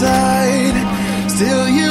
inside Still you